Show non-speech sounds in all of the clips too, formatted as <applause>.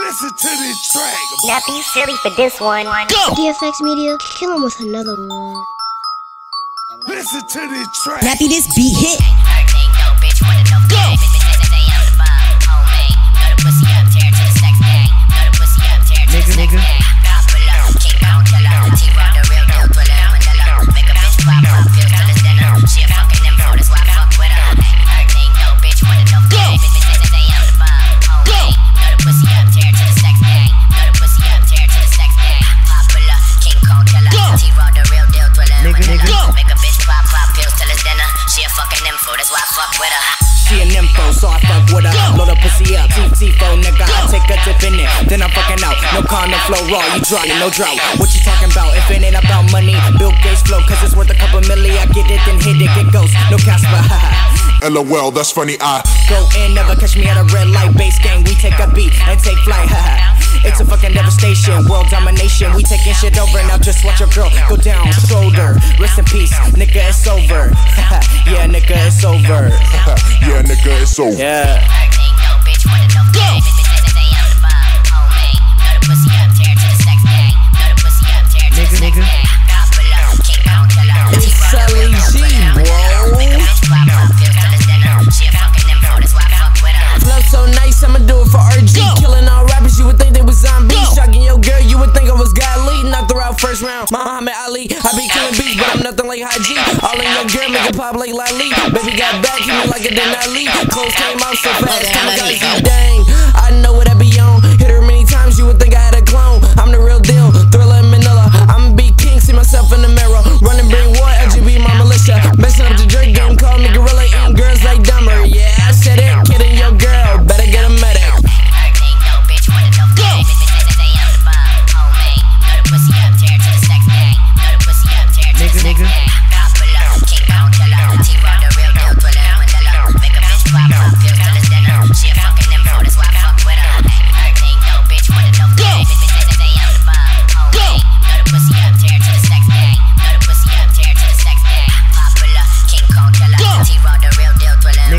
Listen to this track. Nappy silly for this one. Go! DFX Media, kill him with another one. Listen to this track. Nappy, this beat hit. Go! Flow raw, you dry, no drought. What you talking about? If it ain't about money, Bill Gates flow, cause it's worth a couple milli. I get it, then hit it, get ghost, no Casper, LOL, that's funny, I go in, never catch me at a red light. Base gang, we take a beat and take flight, It's a fucking devastation, world domination. We taking shit over, now just watch your girl go down, shoulder. Rest in peace, nigga, it's over. <laughs> <laughs> yeah, nigga, it's over. yeah, nigga, it's over. Yeah. Round. Muhammad Ali, I be killing beats, but I'm nothing like Haji. All in your girl, make it pop like Lali. Baby got back, hit me like a Denali. Clothes came out so fast, oh, dang. I know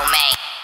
Homemade.